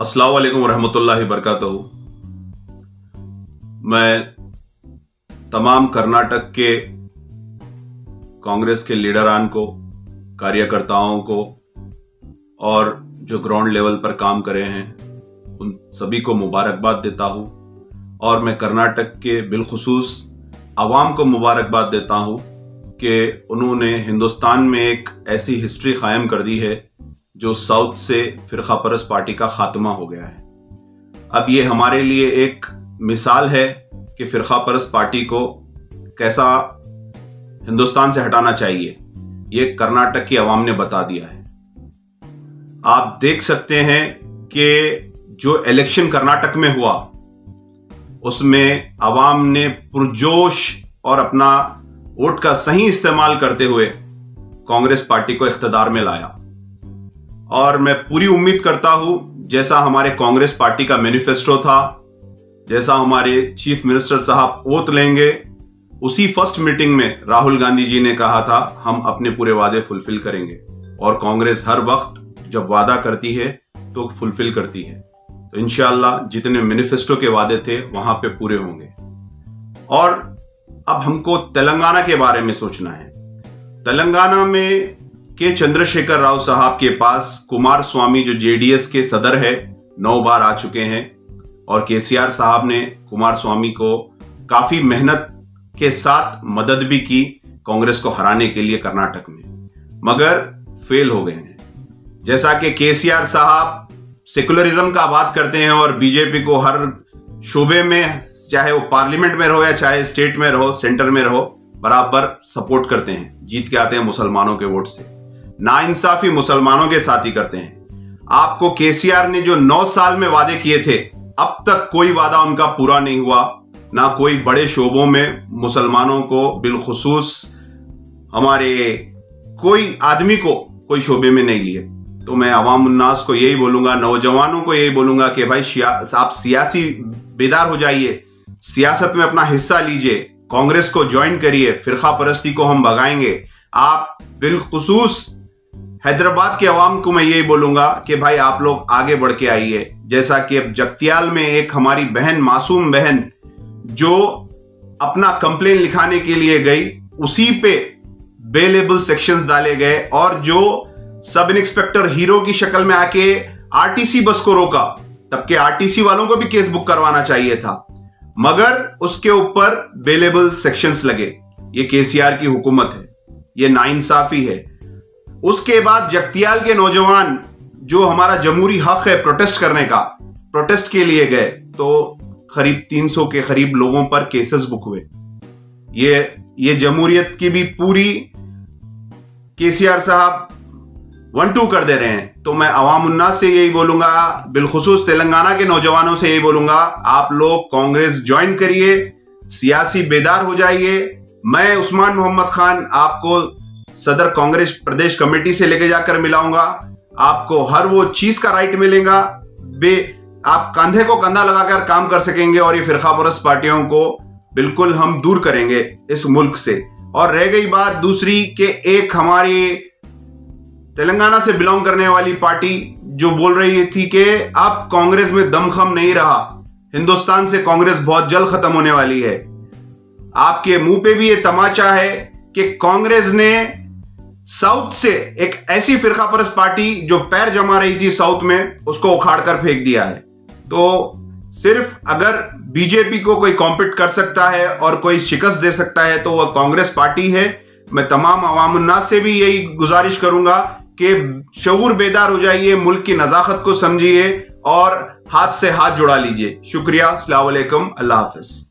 अस्सलाम वालेकुम रहमतुल्लाहि बरकातहू मैं तमाम कर्नाटक के कांग्रेस के लीडरान को, कार्यकर्ताओं को और जो ग्राउंड लेवल पर काम करे हैं, उन सभी को मुबारकबाद देता हूँ और मैं कर्नाटक के बिलखसूस आवाम को मुबारकबाद देता हूँ कि उन्होंने हिंदुस्तान में एक ऐसी हिस्ट्री कायम कर दी है जो साउथ से फिरका परस पार्टी का खात्मा हो गया है। अब ये हमारे लिए एक मिसाल है कि फिरका परस पार्टी को कैसा हिंदुस्तान से हटाना चाहिए, ये कर्नाटक की आवाम ने बता दिया है। आप देख सकते हैं कि जो इलेक्शन कर्नाटक में हुआ, उसमें आवाम ने पुरजोश और अपना वोट का सही इस्तेमाल करते हुए कांग्रेस पार्टी को इख्तदार में लाया। और मैं पूरी उम्मीद करता हूँ, जैसा हमारे कांग्रेस पार्टी का मैनिफेस्टो था, जैसा हमारे चीफ मिनिस्टर साहब ओत लेंगे, उसी फ़र्स्ट मीटिंग में राहुल गांधी जी ने कहा था, हम अपने पूरे वादे फुलफिल करेंगे। और कांग्रेस हर वक्त जब वादा करती है तो फुलफिल करती है। तो इनशाला जितने मैनिफेस्टो के वादे थे, वहाँ पे पूरे होंगे। और अब हमको तेलंगाना के बारे में सोचना है। तेलंगाना में के चंद्रशेखर राव साहब के पास कुमार स्वामी, जो जेडीएस के सदर है, नौ बार आ चुके हैं और केसीआर साहब ने कुमार स्वामी को काफ़ी मेहनत के साथ मदद भी की कांग्रेस को हराने के लिए कर्नाटक में, मगर फेल हो गए हैं। जैसा कि केसीआर साहब सेकुलरिज्म का बात करते हैं और बीजेपी को हर शोबे में, चाहे वो पार्लियामेंट में रहो या चाहे स्टेट में रहो, सेंटर में रहो, बराबर सपोर्ट करते हैं, जीत के आते हैं मुसलमानों के वोट से। नाइंसाफी मुसलमानों के साथ ही करते हैं। आपको केसीआर ने जो नौ साल में वादे किए थे, अब तक कोई वादा उनका पूरा नहीं हुआ। ना कोई बड़े शोबों में मुसलमानों को बिलखसूस हमारे कोई आदमी को कोई शोबे में नहीं लिए। तो मैं अवाम उन्नास को यही बोलूँगा, नौजवानों को यही बोलूँगा कि भाई आप सियासी बेदार हो जाइए, सियासत में अपना हिस्सा लीजिए, कांग्रेस को ज्वाइन करिए फिरका परस्ती को हम भगाएँगे। आप बिलखसूस हैदराबाद के अवाम को मैं यही बोलूँगा कि भाई आप लोग आगे बढ़ के आइए। जैसा कि अब जगतियाल में एक हमारी बहन, मासूम बहन, जो अपना कंप्लेन लिखाने के लिए गई, उसी पे बेलेबल सेक्शंस डाले गए और जो सब इंस्पेक्टर हीरो की शक्ल में आके आरटीसी बस को रोका, तब के आरटीसी वालों को भी केस बुक करवाना चाहिए था। मगर उसके ऊपर बेलेबल सेक्शंस लगे। ये केसीआर की हुकूमत है। ये नाइंसाफी है। उसके बाद जगतियाल के नौजवान जो हमारा जमहूरी हक है प्रोटेस्ट करने का प्रोटेस्ट के लिए गए तो करीब 300 के करीब लोगों पर केसेस बुक हुए। ये ये जमहूरियत की भी पूरी केसीआर साहब वन टू कर दे रहे हैं। तो मैं अवाम उन्नास से यही बोलूँगा, बिलखसूस तेलंगाना के नौजवानों से यही बोलूँगा, आप लोग कांग्रेस ज्वाइन करिए, सियासी बेदार हो जाइए। मैं उस्मान मोहम्मद खान आपको सदर कांग्रेस प्रदेश कमेटी से लेके जाकर मिलाऊँगा। आपको हर वो चीज़ का राइट मिलेगा। बे, आप कंधे को कंधा लगाकर काम कर सकेंगे और ये परस्त पार्टियों को बिल्कुल हम दूर करेंगे इस मुल्क से। और रह गई बात दूसरी के एक हमारी तेलंगाना से बिलोंग करने वाली पार्टी जो बोल रही थी कि अब कांग्रेस में दमखम नहीं रहा। हिंदुस्तान से कांग्रेस बहुत जल्द खत्म होने वाली है। आपके मुँह पे भी ये तमाचा है कि कांग्रेस ने साउथ से एक ऐसी फिरका परस पार्टी जो पैर जमा रही थी साउथ में, उसको उखाड़ कर फेंक दिया है। तो सिर्फ़ अगर बीजेपी को कोई कॉम्पिट कर सकता है और कोई शिकस्त दे सकता है तो वह कांग्रेस पार्टी है। मैं तमाम अवाम उन्नास से भी यही गुजारिश करूँगा कि शूर बेदार हो जाइए, मुल्क की नजाकत को समझिए और हाथ से हाथ जुड़ा लीजिए। शुक्रिया अल्लाह हाफिज़।